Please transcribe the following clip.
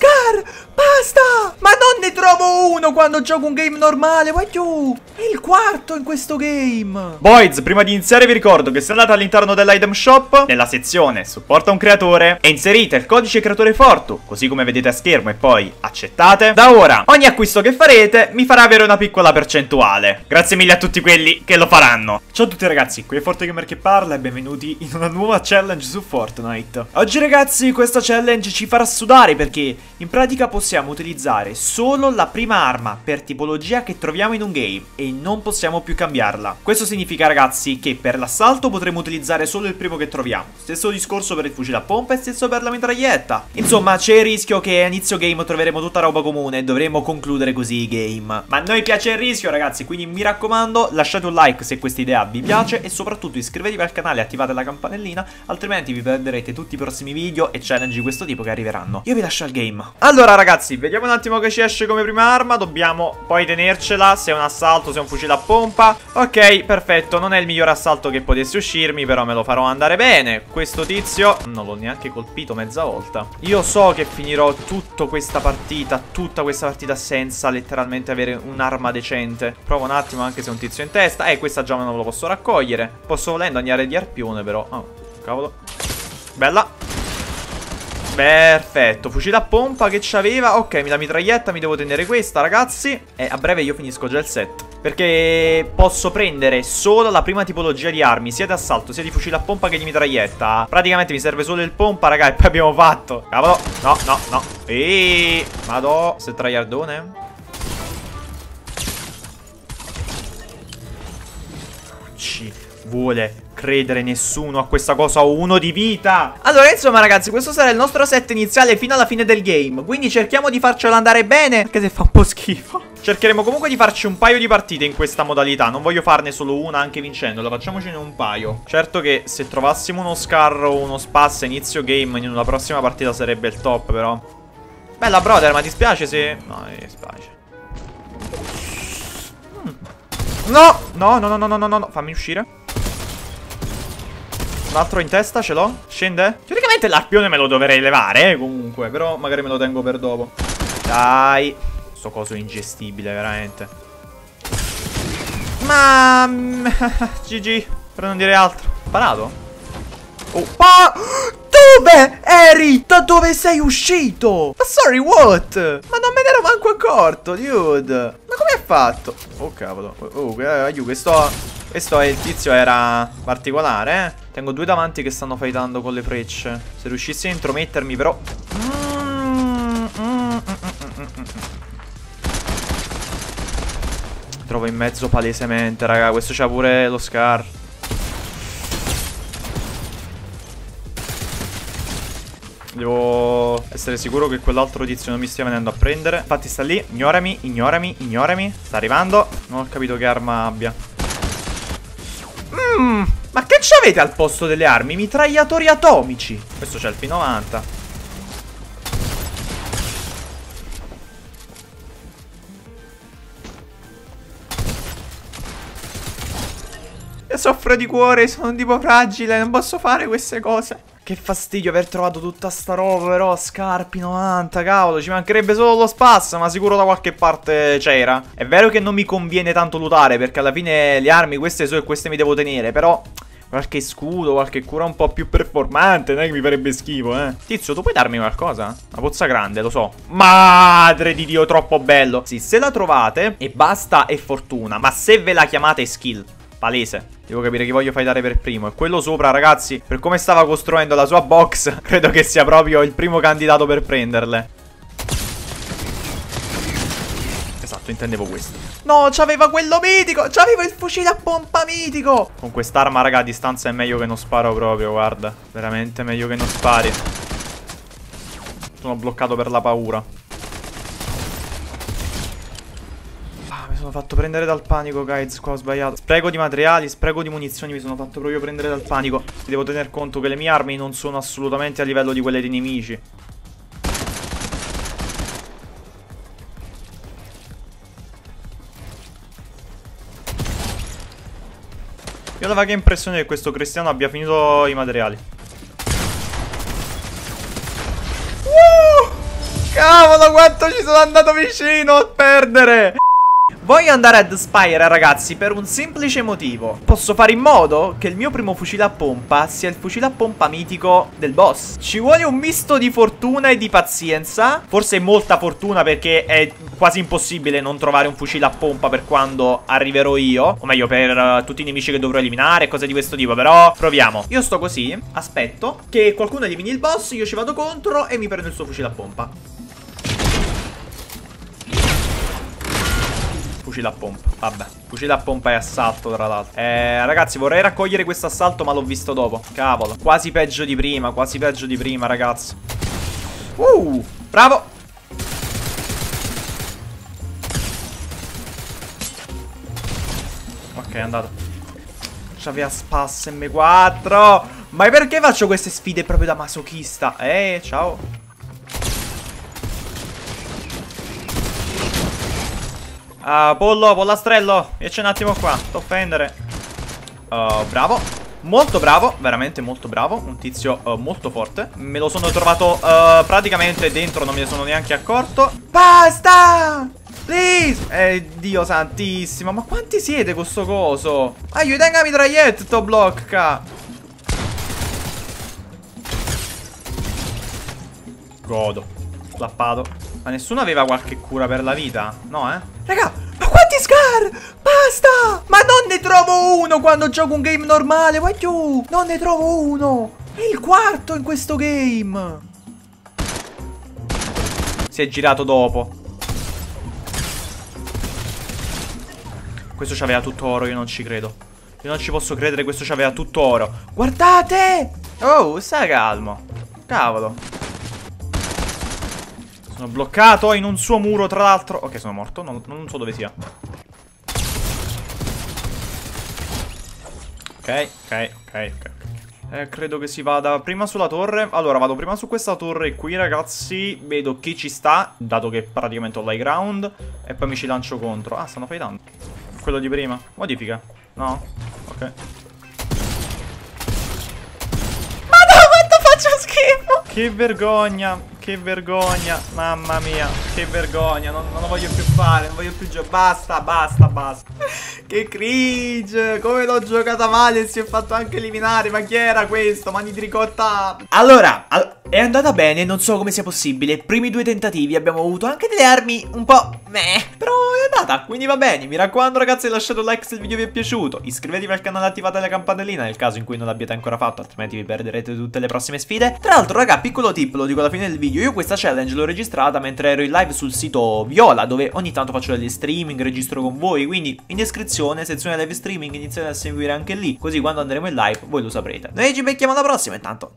Let's go! Scar! Basta! Ma non ne trovo uno quando gioco un game normale, voglio! È il quarto in questo game! Boys, prima di iniziare vi ricordo che se andate all'interno dell'item shop, nella sezione supporta un creatore, e inserite il codice creatore Fortu, così come vedete a schermo e poi accettate, da ora ogni acquisto che farete mi farà avere una piccola percentuale. Grazie mille a tutti quelli che lo faranno. Ciao a tutti ragazzi, qui è ForteGamer che parla e benvenuti in una nuova challenge su Fortnite. Oggi ragazzi questa challenge ci farà sudare perché in pratica possiamo possiamo utilizzare solo la prima arma per tipologia che troviamo in un game e non possiamo più cambiarla. Questo significa ragazzi che per l'assalto potremo utilizzare solo il primo che troviamo. Stesso discorso per il fucile a pompa e stesso per la mitraglietta. Insomma c'è il rischio che a inizio game troveremo tutta roba comune e dovremo concludere così i game. Ma a noi piace il rischio ragazzi quindi mi raccomando lasciate un like se questa idea vi piace e soprattutto iscrivetevi al canale e attivate la campanellina altrimenti vi perderete tutti i prossimi video e challenge di questo tipo che arriveranno. Io vi lascio al game. Allora ragazzi vediamo un attimo che ci esce come prima arma. Dobbiamo poi tenercela. Se è un assalto, se è un fucile a pompa. Ok, perfetto, non è il miglior assalto che potesse uscirmi Però me lo farò andare bene. Questo tizio non l'ho neanche colpito mezza volta. Io so che finirò tutta questa partita Tutta questa partita senza letteralmente avere un'arma decente. Provo un attimo anche se è un tizio in testa. Eh, questa già non lo posso raccogliere. Posso volendo andare di arpione però. Oh, cavolo. Bella Perfetto, fucile a pompa che c'aveva. Ok, la mitraglietta mi devo tenere questa ragazzi. E a breve io finisco già il set. Perché posso prendere solo la prima tipologia di armi Sia di assalto, sia di fucile a pompa che di mitraglietta. Praticamente mi serve solo il pompa, raga E poi abbiamo fatto. Cavolo, no, no, no. Eeeh, vado. Se traiardone vuole credere nessuno a questa cosa, ho uno di vita. Allora insomma ragazzi questo sarà il nostro set iniziale fino alla fine del game. Quindi cerchiamo di farcelo andare bene Anche se fa un po' schifo. Cercheremo comunque di farci un paio di partite in questa modalità. Non voglio farne solo una anche vincendola Facciamocene un paio. Certo che se trovassimo uno Scar o uno Spass a inizio game In una prossima partita sarebbe il top però. Bella brother ma ti spiace se... No mi dispiace. Mm. No, no, no, no, no, no, no, fammi uscire altro in testa ce l'ho? Scende? Teoricamente l'arpione me lo dovrei levare, eh, comunque. Però magari me lo tengo per dopo. Dai. Sto coso ingestibile, veramente. Ma... GG. Per non dire altro. Parato? Oh. Pa dove eri? Da dove sei uscito? Ma sorry, what? Ma non me ne ero manco accorto, dude. Ma come hai fatto? Oh, cavolo. Oh, aiuto, questo... Questo è il tizio era particolare, eh. Tengo due davanti che stanno fightando con le frecce. Se riuscissi a intromettermi, però... Trovo in mezzo palesemente, raga. Questo c'ha pure lo scar. Devo essere sicuro che quell'altro tizio non mi stia venendo a prendere Infatti sta lì, ignorami, ignorami, ignorami Sta arrivando, non ho capito che arma abbia Mmm, ma che c'avete al posto delle armi? Mitragliatori atomici. Questo c'è il P90. Io soffro di cuore, sono tipo fragile, non posso fare queste cose. Che fastidio aver trovato tutta sta roba però Scarpi 90 cavolo Ci mancherebbe solo lo spasso Ma sicuro da qualche parte c'era. È vero che non mi conviene tanto lootare Perché alla fine le armi queste so e queste mi devo tenere Però qualche scudo, qualche cura un po' più performante Non è che mi farebbe schifo eh. Tizio tu puoi darmi qualcosa? Una pozza grande lo so. Madre di Dio troppo bello. Sì se la trovate e basta è fortuna Ma se ve la chiamate skill Palese. Devo capire chi voglio fightare per primo. E quello sopra ragazzi Per come stava costruendo la sua box Credo che sia proprio il primo candidato per prenderle. Esatto intendevo questo. No c'aveva quello mitico! C'aveva il fucile a pompa mitico! Con quest'arma raga a distanza è meglio che non sparo proprio Guarda. Veramente meglio che non spari. Sono bloccato per la paura sono fatto prendere dal panico, guys. Qua ho sbagliato. Spreco di materiali, spreco di munizioni. Mi sono fatto proprio prendere dal panico. Devo tener conto che le mie armi non sono assolutamente a livello di quelle dei nemici. Io ho la vaga impressione che questo cristiano abbia finito i materiali. Uh! Cavolo, quanto ci sono andato vicino a perdere! Voglio andare ad Spire ragazzi per un semplice motivo. Posso fare in modo che il mio primo fucile a pompa sia il fucile a pompa mitico del boss. Ci vuole un misto di fortuna e di pazienza. Forse molta fortuna perché è quasi impossibile non trovare un fucile a pompa per quando arriverò io. O meglio per uh, tutti i nemici che dovrò eliminare e cose di questo tipo. Però proviamo. Io sto così, aspetto che qualcuno elimini il boss Io ci vado contro e mi prendo il suo fucile a pompa Fucile a pompa, vabbè Fucile a pompa e assalto tra l'altro. Eh ragazzi vorrei raccogliere questo assalto ma l'ho visto dopo. Cavolo. Quasi peggio di prima, quasi peggio di prima ragazzi. Uh Bravo. Ok è andato. C'aveva spass M4 Ma perché faccio queste sfide proprio da masochista? Eh ciao Uh, pollo, pollastrello, vieni un attimo qua, sto offendere. Uh, bravo. Molto bravo, veramente molto bravo. Un tizio uh, molto forte. Me lo sono trovato uh, praticamente dentro Non me ne sono neanche accorto. Basta! Please! Eh Dio santissimo Ma quanti siete con sto coso? Aiuta mitraglietto blocca Godo. Slappato Ma nessuno aveva qualche cura per la vita? No eh Raga quanti scar? Basta! Ma non ne trovo uno quando gioco un game normale, vai giù! Non ne trovo uno! È il quarto in questo game! Si è girato dopo. Questo c'aveva tutto oro, io non ci credo. Io non ci posso credere, questo c'aveva tutto oro. Guardate! Oh, sta calmo. Cavolo. Sono bloccato in un suo muro, tra l'altro. Ok, sono morto. Non, non, so dove sia. Ok, ok, ok, ok. Eh, credo che si vada prima sulla torre. Allora, vado prima su questa torre qui, ragazzi. Vedo chi ci sta, dato che praticamente ho l'high ground. E poi mi ci lancio contro. Ah, stanno fightando. Quello di prima. Modifica. No? Ok. Madonna, quanto faccio schifo! Che vergogna. Che vergogna, mamma mia, che vergogna, non, non lo voglio più fare, non voglio più giocare, basta, basta, basta. Che cringe, come l'ho giocata male e si è fatto anche eliminare, ma chi era questo, mani di ricotta? Allora, all è andata bene, non so come sia possibile, primi due tentativi abbiamo avuto anche delle armi un po' meh, però è andata, quindi va bene, mi raccomando ragazzi lasciate un like se il video vi è piaciuto, iscrivetevi al canale e attivate la campanellina nel caso in cui non l'abbiate ancora fatto, altrimenti vi perderete tutte le prossime sfide. Tra l'altro raga, piccolo tip, lo dico alla fine del video, io questa challenge l'ho registrata mentre ero in live sul sito Viola, dove ogni tanto faccio degli streaming, registro con voi, quindi in descrizione, sezione live streaming, iniziate a seguire anche lì, così quando andremo in live voi lo saprete. Noi ci becchiamo alla prossima intanto.